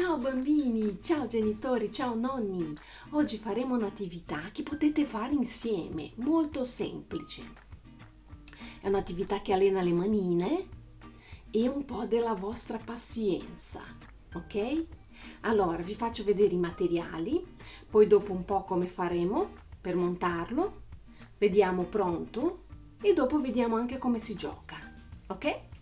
Ciao bambini, ciao genitori, ciao nonni. Oggi faremo un'attività che potete fare insieme, molto semplice. È un'attività che allena le manine e un po' della vostra pazienza, ok? Allora, vi faccio vedere i materiali, poi dopo un po' come faremo per montarlo, vediamo pronto e dopo vediamo anche come si gioca, ok?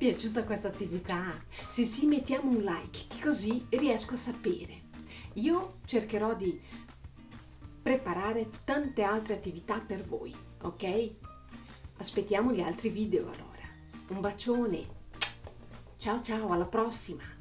Piaciuta questa attività? Se sì, mettiamo un like, che così riesco a sapere. Io cercherò di preparare tante altre attività per voi, ok? Aspettiamo gli altri video allora. Un bacione. Ciao ciao, alla prossima!